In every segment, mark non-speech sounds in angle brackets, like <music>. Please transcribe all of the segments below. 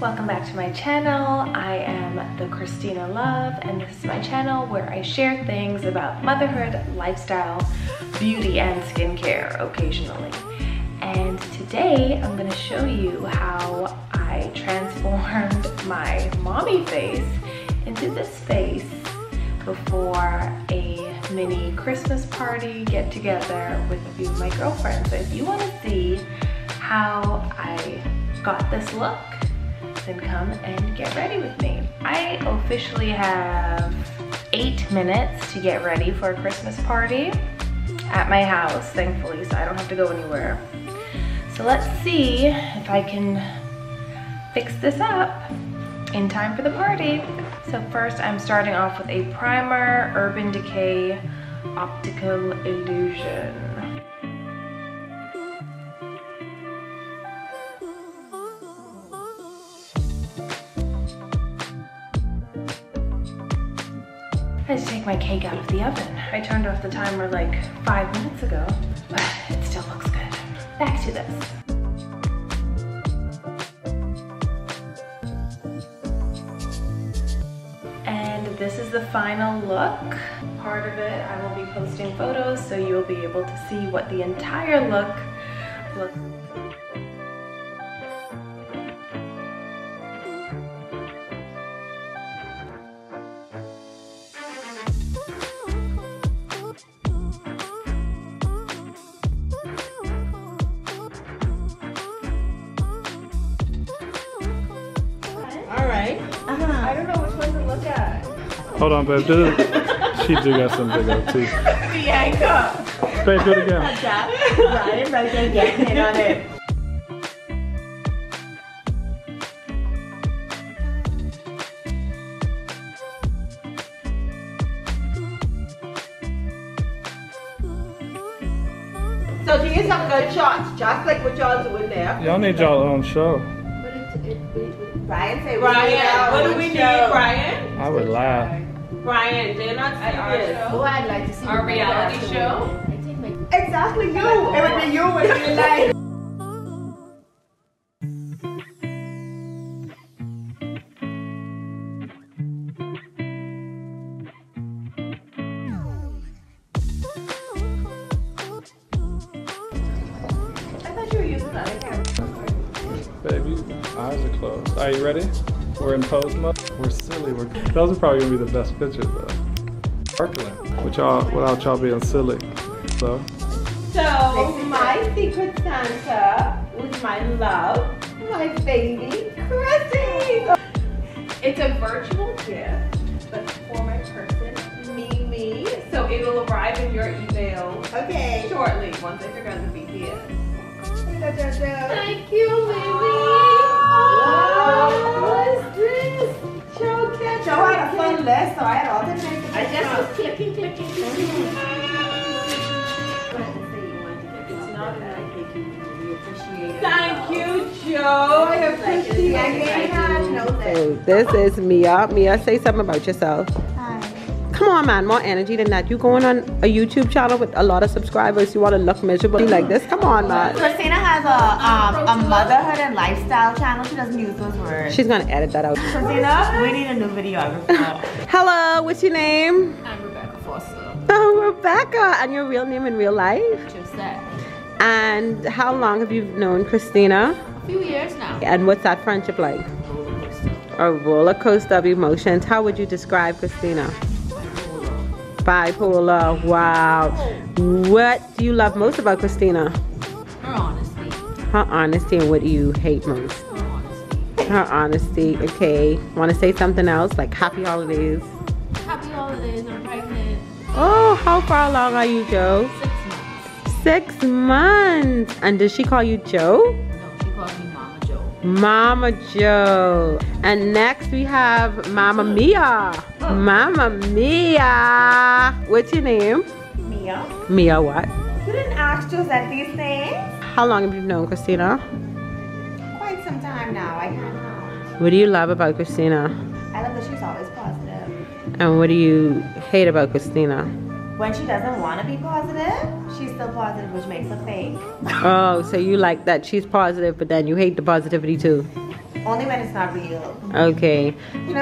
Welcome back to my channel. I am the Kristina Love and this is my channel where I share things about motherhood, lifestyle, beauty, and skincare occasionally. And today I'm gonna show you how I transformed <laughs> my mommy face into this face before a mini Christmas party get together with a few of my girlfriends. So if you wanna see how I got this look, then come and get ready with me. I officially have eight minutes to get ready for a Christmas party at my house, thankfully, so I don't have to go anywhere. So let's see if I can fix this up in time for the party. So first I'm starting off with a primer, Urban Decay Optical Illusion. My cake out of the oven. I turned off the timer like five minutes ago, but <sighs> it still looks good. Back to this. And this is the final look. Part of it, I will be posting photos so you'll be able to see what the entire look looks I don't know which one to look at. Hold on, babe. <laughs> She do got some big old teeth. Bianca. Babe, do it again. <laughs> Ryan right there getting in on it. So do you some good shots, just like what y'all doing there. Y'all need y'all own show. Brian say, Brian, what do we need, Brian? I would laugh. Brian, they're not serious. Oh, I'd like to see Our you reality after show? Exactly you. It would be you in real life. Eyes are closed. Are you ready? We're in pose mode. We're silly. We're, those are probably gonna be the best pictures though. Sparkling. With y'all, without y'all being silly. So, So my secret Santa was my love, my baby, Chrissy. It's a virtual gift, but for my person, Mimi. So it will arrive in your email Okay. shortly once I figure out the BTS. Thank you, baby. What's this? Joe, Joe had a fun list, so I had all the names. I just was clicking, clicking, clicking. Mm. Thank you, Joe. I appreciate it. So this is Mia. Mia, say something about yourself. Come on, man, more energy than that. You going on a YouTube channel with a lot of subscribers. You want to look miserable like this? Come on, man. Kristina has a um, a motherhood and lifestyle channel. She doesn't use those words. She's gonna edit that out. Kristina, we need a new videographer. <laughs> Hello, what's your name? I'm Rebecca Foster. Oh, Rebecca. And your real name in real life? Josette. And how long have you known Kristina? A few years now. And what's that friendship like? A roller coaster of emotions. How would you describe Kristina? Bipolar. Wow. What do you love most about Kristina? Her honesty. Her honesty and what do you hate most? Her honesty. Her honesty. Okay. Want to say something else? Like happy holidays. Happy holidays. I'm pregnant. Oh, how far along are you, Joe? Six months. Six months. And does she call you Joe? No, she calls me Mama Joe. Mama Joe. And next we have Mama Mia. Mama Mia. What's your name? Mia, Mia what? you didn't ask Josette these things. How long have you known Kristina? Quite some time now. I can't count. What do you love about Kristina? I love that she's always positive. And what do you hate about Kristina? When she doesn't want to be positive, she's still positive, which makes her fake. Oh, so you like that she's positive, but then you hate the positivity too. Only when it's not real. Okay. You know?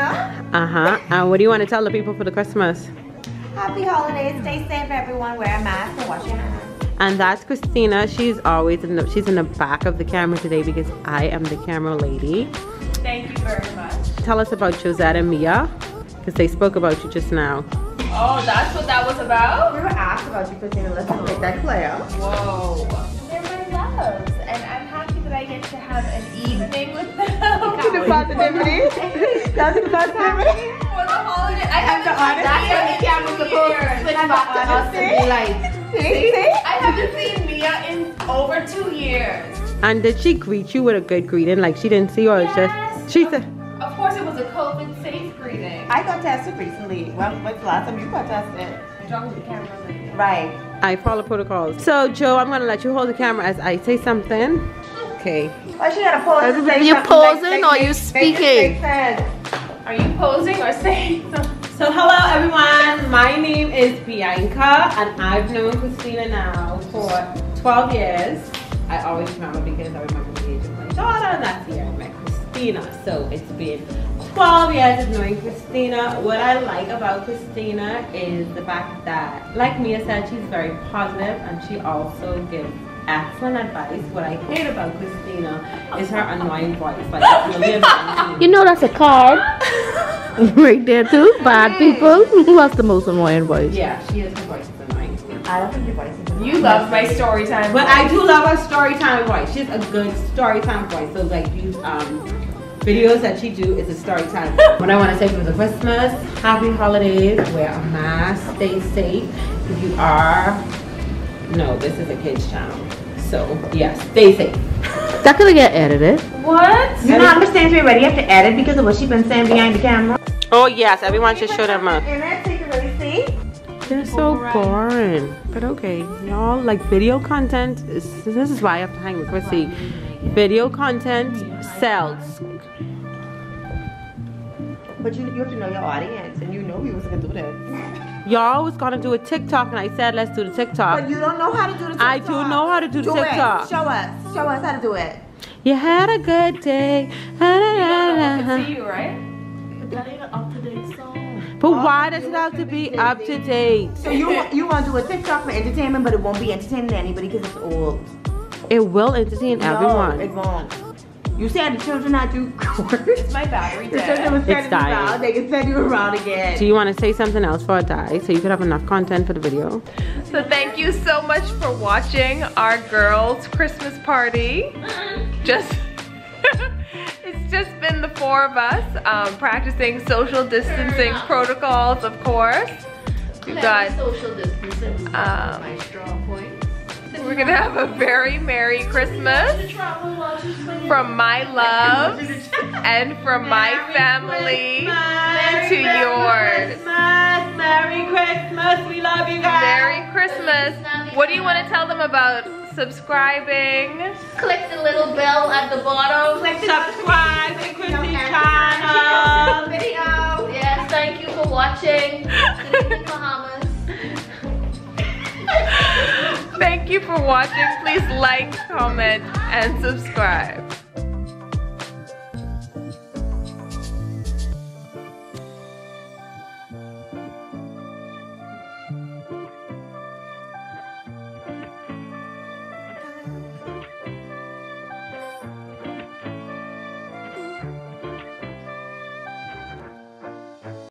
Uh-huh. And what do you want to tell the people for the Christmas? Happy holidays. Stay safe, everyone. Wear a mask and wash your hands. And that's Kristina. She's always in the she's in the back of the camera today because I am the camera lady. Thank you very much. Tell us about Josette and Mia. Because they spoke about you just now. Oh, that's what that was about? We were asked about you, Kristina. Let's make that clear. Whoa. They're my loves, and I'm happy that I get to have an evening with them. To positivity. That's the positivity. For the holiday. I And the haven't honesty. seen Mia in two years. back to us and be like, see, see? I haven't seen Mia in over two years. And did she greet you with a good greeting? Like she didn't see you or it's Yes. just she said Of course, it was a COVID safe greeting. I got tested recently. When, when's the last time you got tested? Drunk the camera. Right. I follow protocols. So Joe, I'm gonna let you hold the camera as I say something. Okay. Oh, she got a pose. to say You posing make- or make- you speaking? Are you posing or saying something? So hello everyone, my name is Bianca and I've known Kristina now for 12 years. I always remember because I remember the age of my daughter and that's the year I met Kristina. So it's been 12 years of knowing Kristina. What I like about Kristina is the fact that, like Mia said, she's very positive and she also gives excellent advice. What I hate about Kristina is her annoying voice. <laughs> Like, it's really annoying. You know that's a card. <laughs> right there too. Bad people. Who <laughs> has the most annoying voice? Yeah, she is, her voice is annoying. I don't think your voice is You love my story time. But I do love her story time voice. She's a good story time voice. So like these um videos that she do is a story time. what I want to say for the Christmas, happy holidays, wear a mask, stay safe. If you are no, this is a kids channel. So yes, stay safe. That could get edited. What? You not understand you have to edit because of what she's been saying behind the camera. Oh yes, everyone should show them up. In it, so you can really see. They're so boring. But okay, y'all like video content. Is, this is why I have to hang with Chrissy. Video content sells. But you, you have to know your audience, and you know we was gonna do this. <laughs> Y'all was gonna do a TikTok, and I said let's do the TikTok. But you don't know how to do the TikTok. I do know how to do the do TikTok. It. Show us. Show us how to do it. You had a good day. I see you, right? That ain't an up to date song. But why does it have to be up to date? So you want- you want to do a TikTok for entertainment, but it won't be entertaining to anybody because it's old. It will entertain No, it won't. You said the children not do <laughs> It's my battery The children dead. was It's sending you dying. around. They can send you around again. Do you want to say something else for a die so you could have enough content for the video? So thank you so much for watching our girls' Christmas party. Just <laughs> it's just been the four of us um, practicing social distancing protocols, of course. We've got social distancing. um, my strong point. we're gonna have a very merry Christmas from my love and from <laughs> my family to yours. Merry Christmas. We love you guys. Merry Christmas. What do you want to tell them about subscribing? Click the little bell at the bottom. Subscribe to Chrissy's channel. Video. Yes, thank you for watching. Bahamas. <laughs> Thank you for watching. Please like, comment, and subscribe.